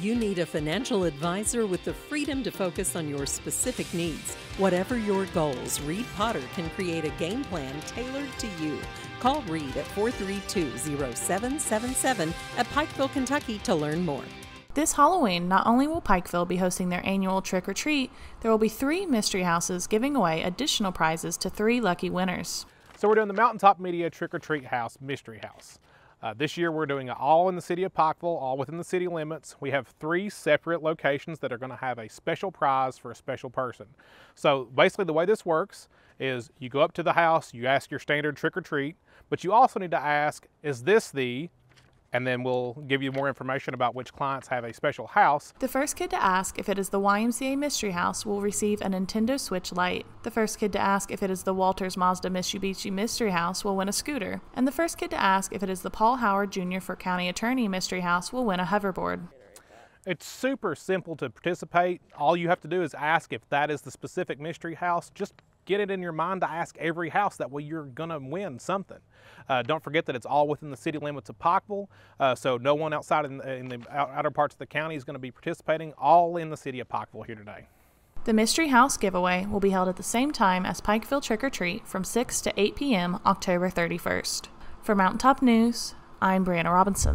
You need a financial advisor with the freedom to focus on your specific needs. Whatever your goals, Reed Potter can create a game plan tailored to you. Call Reed at 432 0777 at Pikeville, Kentucky to learn more. This Halloween, not only will Pikeville be hosting their annual trick or treat, there will be three mystery houses giving away additional prizes to three lucky winners. So we're doing the Mountaintop Media Trick or Treat House Mystery House. Uh, this year we're doing all in the city of Pikeville, all within the city limits. We have three separate locations that are going to have a special prize for a special person. So basically the way this works is you go up to the house, you ask your standard trick or treat, but you also need to ask, is this the and then we'll give you more information about which clients have a special house. The first kid to ask if it is the YMCA Mystery House will receive a Nintendo Switch Lite. The first kid to ask if it is the Walters Mazda Mitsubishi Mystery House will win a scooter. And the first kid to ask if it is the Paul Howard Jr. for County Attorney Mystery House will win a hoverboard. It's super simple to participate. All you have to do is ask if that is the specific mystery house. Just get it in your mind to ask every house. That way you're going to win something. Uh, don't forget that it's all within the city limits of Pikeville, uh, so no one outside in, in the outer parts of the county is going to be participating, all in the city of Pikeville here today. The Mystery House giveaway will be held at the same time as Pikeville Trick or Treat from 6 to 8 p.m. October 31st. For Mountaintop News, I'm Brianna Robinson.